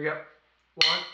Here we go. One.